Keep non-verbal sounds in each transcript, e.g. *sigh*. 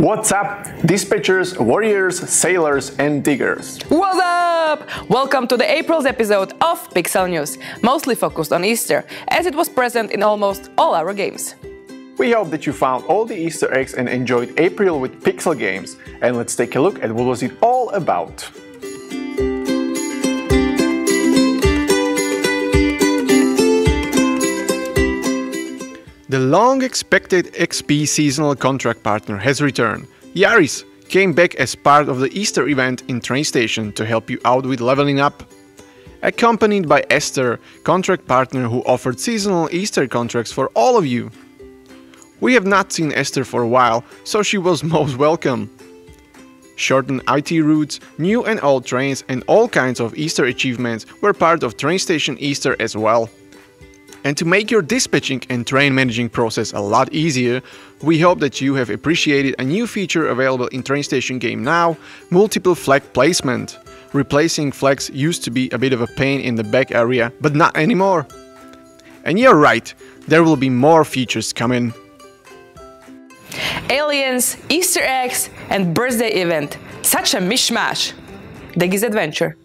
What's up, dispatchers, warriors, sailors, and diggers? What's up? Welcome to the April's episode of Pixel News, mostly focused on Easter, as it was present in almost all our games. We hope that you found all the Easter eggs and enjoyed April with Pixel Games. And let's take a look at what was it all about. The long-expected XP seasonal contract partner has returned. Yaris came back as part of the Easter event in Train Station to help you out with leveling up. Accompanied by Esther, contract partner who offered seasonal Easter contracts for all of you. We have not seen Esther for a while, so she was *laughs* most welcome. Shortened IT routes, new and old trains and all kinds of Easter achievements were part of Train Station Easter as well. And to make your dispatching and train managing process a lot easier, we hope that you have appreciated a new feature available in Train Station Game Now, multiple flag placement. Replacing flags used to be a bit of a pain in the back area, but not anymore. And you're right, there will be more features coming. Aliens, Easter eggs, and birthday event. Such a mishmash. Diggy's adventure.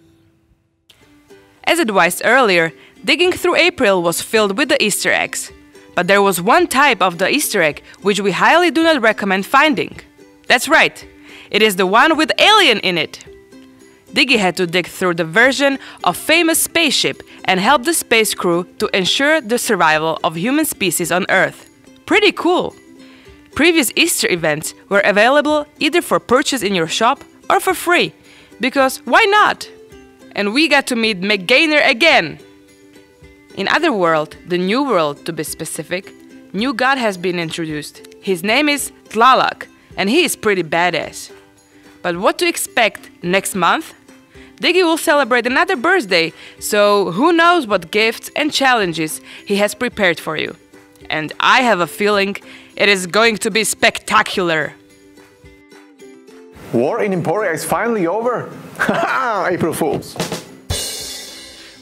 As advised earlier, digging through April was filled with the Easter eggs. But there was one type of the Easter egg which we highly do not recommend finding. That's right, it is the one with alien in it. Diggy had to dig through the version of famous spaceship and help the space crew to ensure the survival of human species on Earth. Pretty cool. Previous Easter events were available either for purchase in your shop or for free, because why not? And we got to meet McGainer again. In other world, the New World to be specific, new god has been introduced. His name is Tlaloc, and he is pretty badass. But what to expect next month? Diggy will celebrate another birthday, so who knows what gifts and challenges he has prepared for you. And I have a feeling it is going to be spectacular. War in Emporea is finally over! *laughs* April Fools!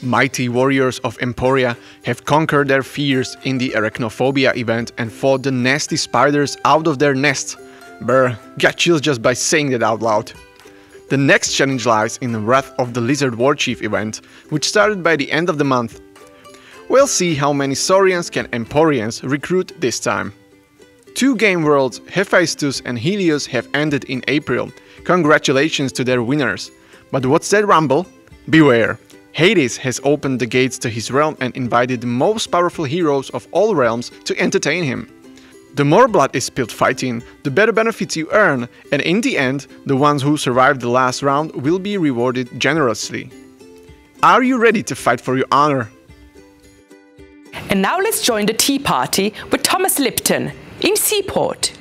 Mighty warriors of Emporea have conquered their fears in the Arachnophobia event and fought the nasty spiders out of their nests. Brr, got chills just by saying that out loud. The next challenge lies in the Wrath of the Lizard Warchief event, which started by the end of the month. We'll see how many Saurians can Emporians recruit this time. Two game worlds, Hephaestus and Helios, have ended in April. Congratulations to their winners. But what's that rumble? Beware! Hades has opened the gates to his realm and invited the most powerful heroes of all realms to entertain him. The more blood is spilled fighting, the better benefits you earn, and in the end, the ones who survive the last round will be rewarded generously. Are you ready to fight for your honor? And now let's join the tea party with Thomas Lipton in Seaport.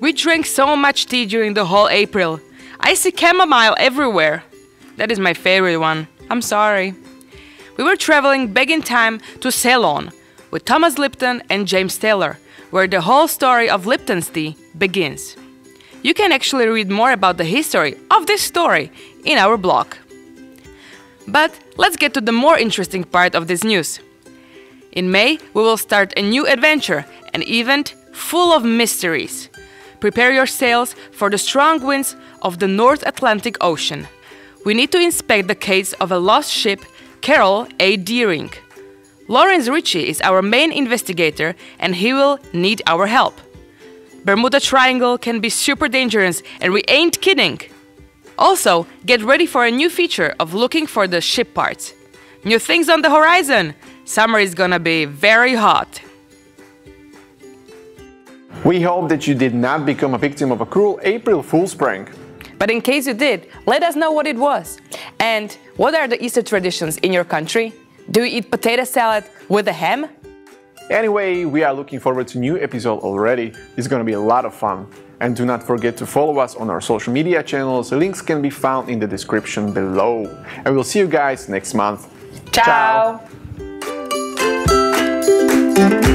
We drank so much tea during the whole April. I see chamomile everywhere. That is my favorite one. I'm sorry. We were traveling back in time to Ceylon with Thomas Lipton and James Taylor, where the whole story of Lipton's tea begins. You can actually read more about the history of this story in our blog. But let's get to the more interesting part of this news. In May, we will start a new adventure, an event full of mysteries. Prepare your sails for the strong winds of the North Atlantic Ocean. We need to inspect the case of a lost ship, Carroll A. Deering. Lawrence Ritchie is our main investigator and he will need our help. Bermuda Triangle can be super dangerous and we ain't kidding. Also, get ready for a new feature of looking for the ship parts. New things on the horizon! Summer is gonna be very hot. We hope that you did not become a victim of a cruel April Fool's prank. But in case you did, let us know what it was. And what are the Easter traditions in your country? Do you eat potato salad with a ham? Anyway, we are looking forward to new episode already. It's gonna be a lot of fun. And do not forget to follow us on our social media channels. Links can be found in the description below. And we'll see you guys next month. Ciao. Ciao.